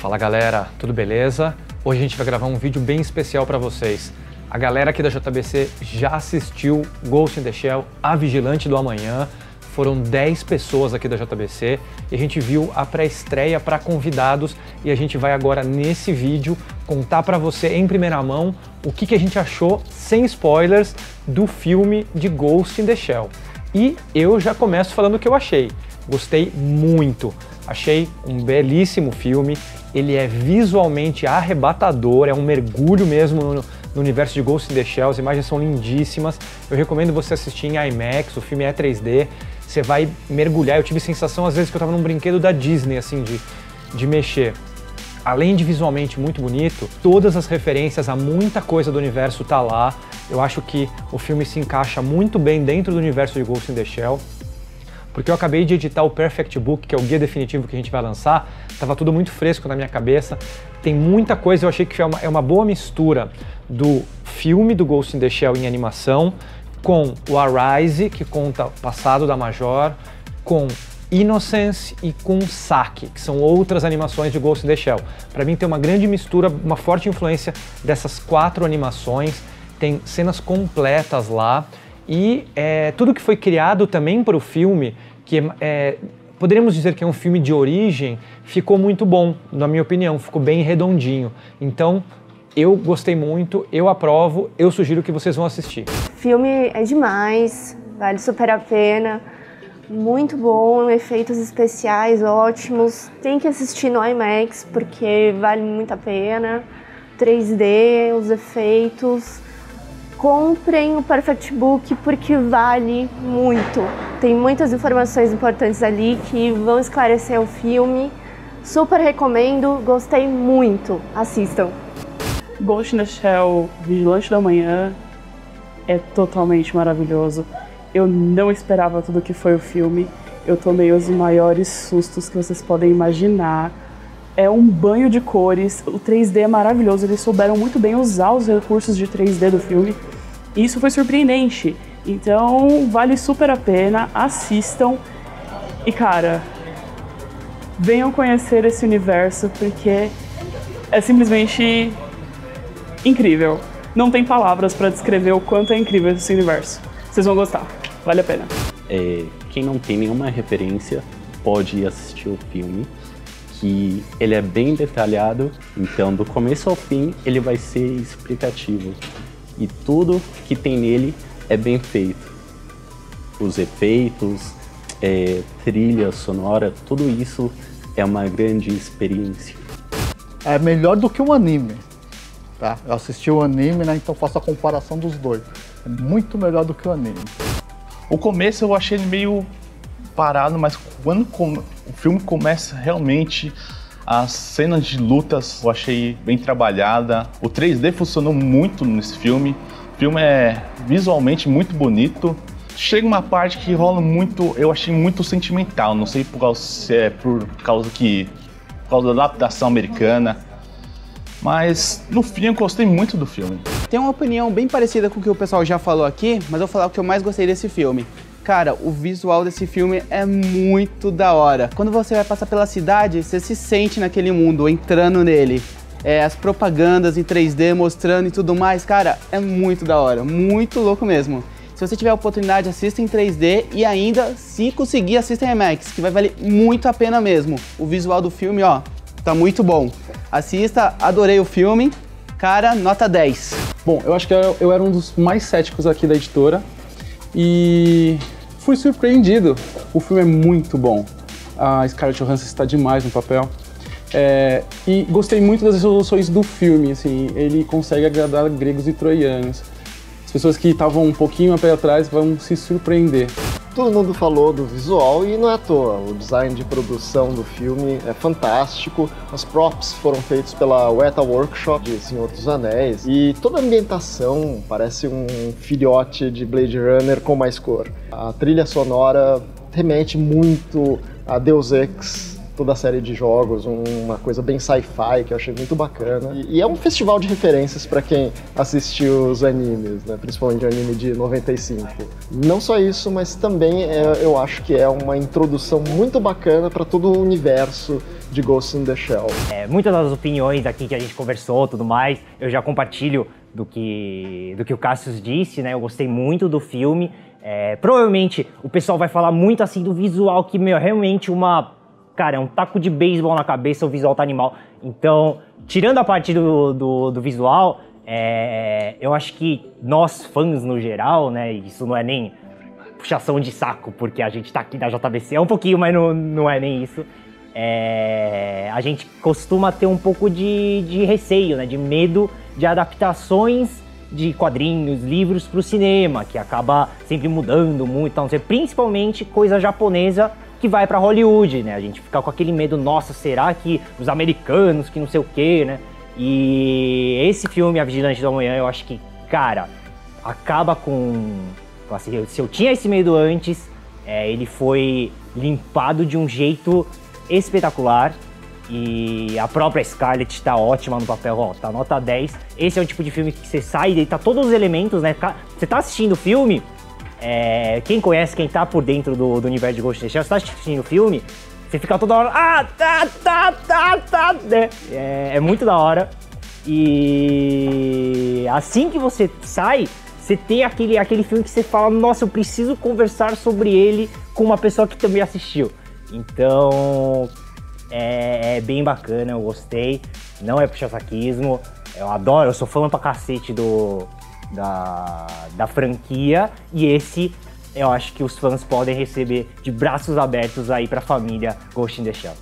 Fala galera, tudo beleza? Hoje a gente vai gravar um vídeo bem especial para vocês. A galera aqui da JBC já assistiu Ghost in the Shell, A Vigilante do Amanhã. Foram 10 pessoas aqui da JBC e a gente viu a pré-estreia para convidados e a gente vai agora nesse vídeo contar para você em primeira mão o que, que a gente achou, sem spoilers, do filme de Ghost in the Shell. E eu já começo falando o que eu achei. Gostei muito. Achei um belíssimo filme. Ele é visualmente arrebatador, é um mergulho mesmo no, no universo de Ghost in the Shell. As imagens são lindíssimas. Eu recomendo você assistir em IMAX. O filme é 3D. Você vai mergulhar. Eu tive sensação às vezes que eu estava num brinquedo da Disney, assim, de, de mexer. Além de visualmente muito bonito, todas as referências a muita coisa do universo tá lá. Eu acho que o filme se encaixa muito bem dentro do universo de Ghost in the Shell porque eu acabei de editar o Perfect Book, que é o guia definitivo que a gente vai lançar, estava tudo muito fresco na minha cabeça. Tem muita coisa, eu achei que é uma, é uma boa mistura do filme do Ghost in the Shell em animação, com o Arise, que conta o passado da Major, com Innocence e com Saki, que são outras animações de Ghost in the Shell. Para mim tem uma grande mistura, uma forte influência dessas quatro animações, tem cenas completas lá e é, tudo que foi criado também para o filme que é, poderíamos dizer que é um filme de origem, ficou muito bom, na minha opinião, ficou bem redondinho. Então, eu gostei muito, eu aprovo, eu sugiro que vocês vão assistir. Filme é demais, vale super a pena. Muito bom, efeitos especiais ótimos. Tem que assistir no IMAX porque vale muito a pena. 3D, os efeitos comprem o Perfect Book porque vale muito. Tem muitas informações importantes ali que vão esclarecer o filme. Super recomendo, gostei muito. Assistam. Ghost in the Shell, Vigilante da Manhã, é totalmente maravilhoso. Eu não esperava tudo que foi o filme. Eu tomei os maiores sustos que vocês podem imaginar. É um banho de cores, o 3D é maravilhoso, eles souberam muito bem usar os recursos de 3D do filme. Isso foi surpreendente. Então, vale super a pena, assistam. E cara, venham conhecer esse universo porque é simplesmente incrível. Não tem palavras para descrever o quanto é incrível esse universo. Vocês vão gostar, vale a pena. É, quem não tem nenhuma referência pode assistir o filme, que ele é bem detalhado, então do começo ao fim ele vai ser explicativo e tudo que tem nele é bem feito. Os efeitos, é, trilha sonora, tudo isso é uma grande experiência. É melhor do que um anime. Tá? Eu assisti o anime, né? Então faço a comparação dos dois. É muito melhor do que o anime. O começo eu achei ele meio parado, mas quando o filme começa realmente as cenas de lutas eu achei bem trabalhada. O 3D funcionou muito nesse filme. O filme é visualmente muito bonito. Chega uma parte que rola muito, eu achei muito sentimental. Não sei por causa, se é por causa que por causa da adaptação americana. Mas no fim eu gostei muito do filme. Tem uma opinião bem parecida com o que o pessoal já falou aqui, mas eu vou falar o que eu mais gostei desse filme. Cara, o visual desse filme é muito da hora. Quando você vai passar pela cidade, você se sente naquele mundo, entrando nele. É, as propagandas em 3D mostrando e tudo mais, cara, é muito da hora, muito louco mesmo. Se você tiver a oportunidade, assista em 3D e ainda, se conseguir, assista em IMAX, que vai valer muito a pena mesmo. O visual do filme, ó, tá muito bom. Assista, adorei o filme. Cara, nota 10. Bom, eu acho que eu era um dos mais céticos aqui da editora. E fui surpreendido. O filme é muito bom. A Scarlett Johansson está demais no papel. É, e gostei muito das resoluções do filme, assim, ele consegue agradar gregos e troianos. As pessoas que estavam um pouquinho a pé atrás vão se surpreender. Todo mundo falou do visual e não é à toa. O design de produção do filme é fantástico. Os props foram feitos pela Weta Workshop de Senhor dos Anéis. E toda a ambientação parece um filhote de Blade Runner com mais cor. A trilha sonora remete muito a Deus Ex toda a série de jogos, uma coisa bem sci-fi que eu achei muito bacana. E, e é um festival de referências para quem assistiu os animes, né? principalmente o anime de 95. Não só isso, mas também é, eu acho que é uma introdução muito bacana para todo o universo de Ghost in the Shell. É, muitas das opiniões aqui que a gente conversou, tudo mais, eu já compartilho do que, do que o Cassius disse, né? Eu gostei muito do filme. É, provavelmente o pessoal vai falar muito assim do visual, que, meu, realmente uma. Cara, é um taco de beisebol na cabeça, o visual tá animal. Então, tirando a parte do, do, do visual, é, eu acho que nós, fãs no geral, né? Isso não é nem puxação de saco, porque a gente tá aqui da JBC, é um pouquinho, mas não, não é nem isso. É, a gente costuma ter um pouco de, de receio, né? De medo de adaptações de quadrinhos, livros para o cinema, que acaba sempre mudando muito, então, principalmente coisa japonesa que vai para Hollywood, né? A gente fica com aquele medo, nossa, será que os americanos, que não sei o quê, né? E esse filme, A Vigilante da Manhã, eu acho que, cara, acaba com. Assim, se eu tinha esse medo antes, é, ele foi limpado de um jeito espetacular. E a própria Scarlett está ótima no papel, ó, tá nota 10. Esse é o tipo de filme que você sai e tá todos os elementos, né? Você tá assistindo o filme, é, quem conhece, quem tá por dentro do, do universo de Ghost in the Shell, você tá assistindo o filme, você fica toda hora, ah, tá, tá, tá, tá, né? É, é muito da hora. E assim que você sai, você tem aquele, aquele filme que você fala, nossa, eu preciso conversar sobre ele com uma pessoa que também assistiu. Então, é, é bem bacana, eu gostei. Não é puxa-saquismo. Eu adoro, eu sou fã pra cacete do, da, da franquia. E esse eu acho que os fãs podem receber de braços abertos aí pra família Ghost in the Shell.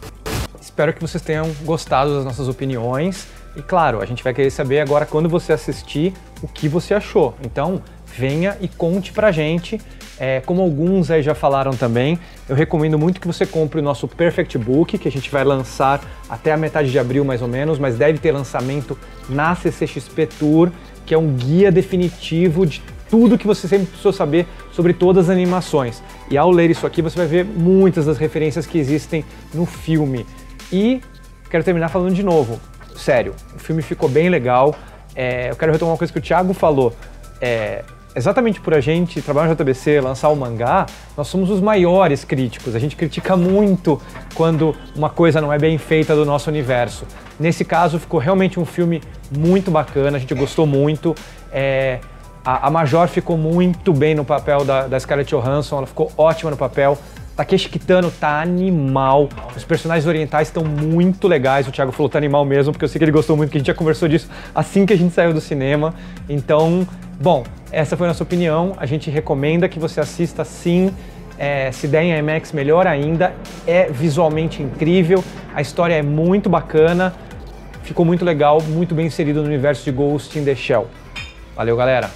Espero que vocês tenham gostado das nossas opiniões. E claro, a gente vai querer saber agora quando você assistir o que você achou. Então, venha e conte pra gente. É, como alguns aí já falaram também, eu recomendo muito que você compre o nosso Perfect Book, que a gente vai lançar até a metade de abril mais ou menos, mas deve ter lançamento na CCXP Tour, que é um guia definitivo de tudo que você sempre precisou saber sobre todas as animações. E ao ler isso aqui, você vai ver muitas das referências que existem no filme. E quero terminar falando de novo, sério, o filme ficou bem legal. É, eu quero retomar uma coisa que o Thiago falou. É, exatamente por a gente trabalhar no JBC, lançar o mangá, nós somos os maiores críticos. A gente critica muito quando uma coisa não é bem feita do nosso universo. Nesse caso, ficou realmente um filme muito bacana, a gente gostou muito. É, a, a, Major ficou muito bem no papel da, da Scarlett Johansson, ela ficou ótima no papel. Takeshi Kitano tá animal. Os personagens orientais estão muito legais. O Thiago falou tá animal mesmo, porque eu sei que ele gostou muito, que a gente já conversou disso assim que a gente saiu do cinema. Então, bom, essa foi a nossa opinião. A gente recomenda que você assista sim. É, se der em IMAX, melhor ainda. É visualmente incrível. A história é muito bacana. Ficou muito legal, muito bem inserido no universo de Ghost in the Shell. Valeu, galera!